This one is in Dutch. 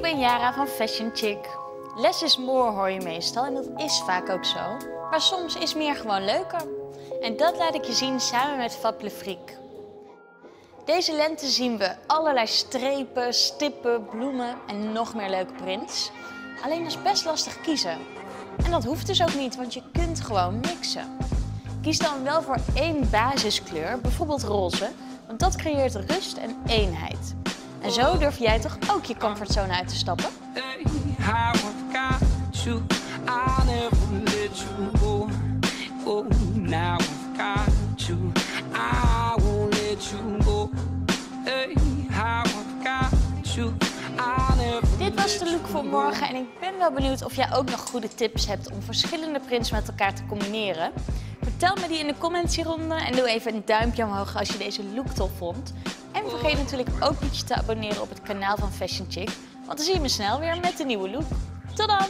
ben Yara van Fashion Chick. Less is more hoor je meestal en dat is vaak ook zo. Maar soms is meer gewoon leuker. En dat laat ik je zien samen met Fab Le Fric. Deze lente zien we allerlei strepen, stippen, bloemen en nog meer leuke prints. Alleen dat is best lastig kiezen. En dat hoeft dus ook niet, want je kunt gewoon mixen. Kies dan wel voor één basiskleur, bijvoorbeeld roze, want dat creëert rust en eenheid. En zo durf jij toch ook je comfortzone uit te stappen? Hey, how I've got you, I never let you go. Oh, now I've got you, I won't let you go. Hey, how I've got you, I never. Dit was de look voor morgen en ik ben wel benieuwd of jij ook nog goede tips hebt om verschillende prints met elkaar te combineren. Vertel me die in de comments hieronder en doe even een duimpje omhoog als je deze look tof vond. Vergeet natuurlijk ook niet je te abonneren op het kanaal van Fashion Chick, want dan zie je me snel weer met een nieuwe look. Tot dan!